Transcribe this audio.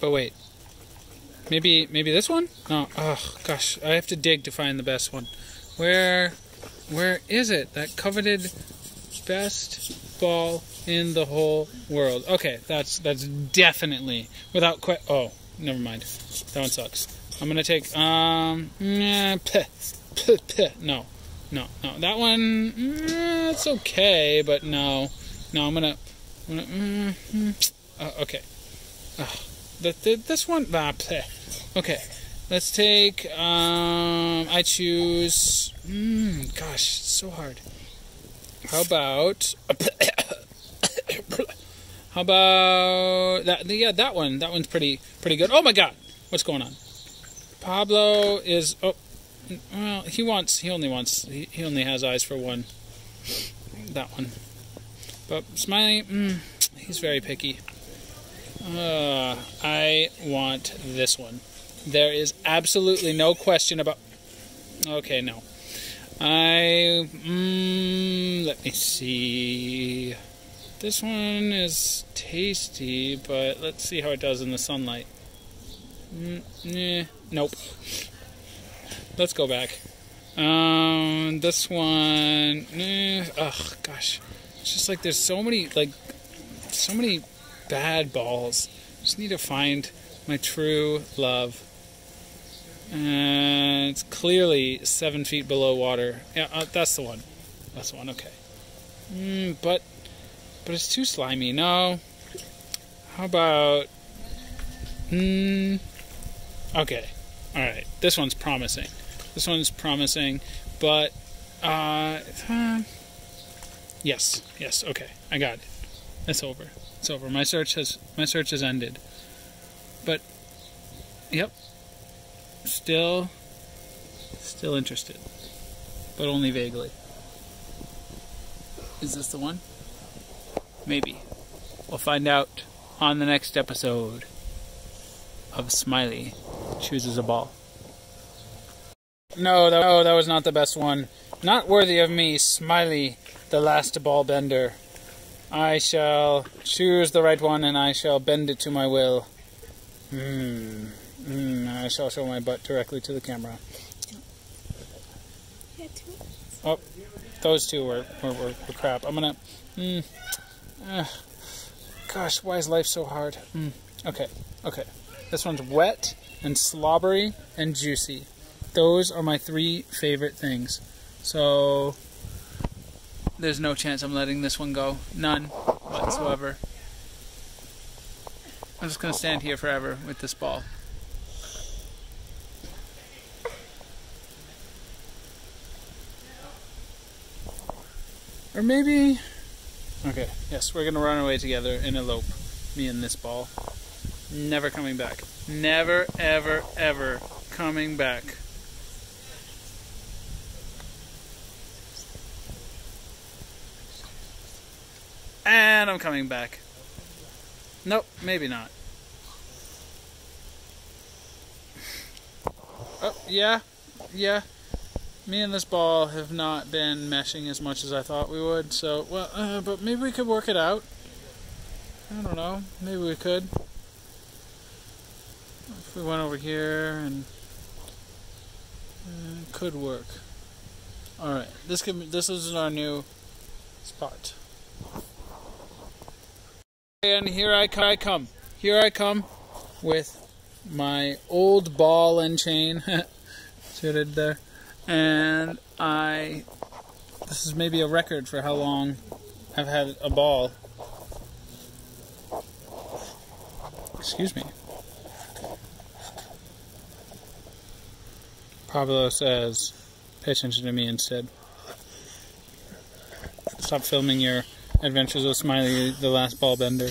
But wait. Maybe maybe this one? No. Oh gosh, I have to dig to find the best one. Where where is it? That coveted best ball in the whole world. Okay, that's that's definitely without quite. Oh, never mind. That one sucks. I'm gonna take um. Nah, peh, peh, peh. No, no, no. That one. Mm, it's okay, but no, no. I'm gonna. I'm gonna mm, mm, uh, okay. Uh, this one. Ah. Okay. Let's take. Um. I choose. Mm, gosh, so hard. How about? How about that? Yeah, that one. That one's pretty pretty good. Oh my God, what's going on? Pablo is. Oh, well, he wants. He only wants. He, he only has eyes for one. That one. But Smiley, mm, he's very picky. Uh, I want this one. There is absolutely no question about. Okay, no. I. Mm, let me see. This one is tasty, but let's see how it does in the sunlight. Mm, nope. Let's go back. Um, this one. Eh, ugh, gosh. It's just like there's so many, like, so many bad balls. Just need to find my true love. And it's clearly seven feet below water. Yeah, uh, that's the one. That's the one. Okay. Mm, but, but it's too slimy. No. How about? Hmm. Okay. All right. This one's promising. This one's promising, but uh, uh, yes, yes. Okay, I got it. It's over. It's over. My search has my search has ended. But, yep, still, still interested, but only vaguely. Is this the one? Maybe. We'll find out on the next episode of Smiley chooses a ball. No, that, no, that was not the best one. Not worthy of me, Smiley, the last ball bender. I shall choose the right one and I shall bend it to my will. Hmm. Mm, I shall show my butt directly to the camera. Oh, those two were, were, were, were crap. I'm gonna. Mm, uh, gosh, why is life so hard? Mm, okay, okay. This one's wet and slobbery and juicy. Those are my three favorite things. So there's no chance I'm letting this one go. None whatsoever. I'm just gonna stand here forever with this ball. Or maybe Okay, yes, we're gonna run away together and elope. Me and this ball. Never coming back. Never, ever, ever coming back. And I'm coming back. Nope, maybe not. Oh, yeah, yeah. Me and this ball have not been meshing as much as I thought we would, so, well, uh, but maybe we could work it out. I don't know, maybe we could. If we went over here and uh, could work. All right, this could this is our new spot. And here I come. Here I come with my old ball and chain. Suited there. And I. This is maybe a record for how long I've had a ball. Excuse me. Pablo says, pay attention to me instead. Stop filming your adventures with Smiley, the last ball bender.